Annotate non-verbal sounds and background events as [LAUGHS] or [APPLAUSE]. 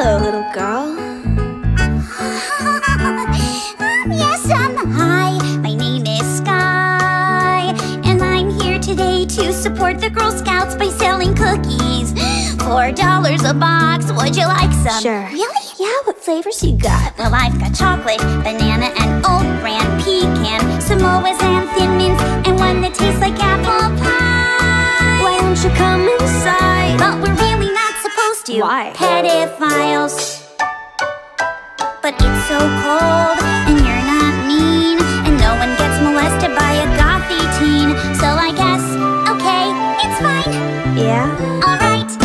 Hello, little girl. [LAUGHS] yes, um, hi. My name is Sky, and I'm here today to support the Girl Scouts by selling cookies. Four dollars a box. Would you like some? Sure. Really? Yeah, what flavors you got? Well, I've got chocolate, banana, and oat bran, pecan, Samoas, and thin mints, and one that tastes like apple pie. Why don't you come you Why? Pedophiles But it's so cold And you're not mean And no one gets molested by a gothy teen So I guess, okay, it's fine Yeah? Alright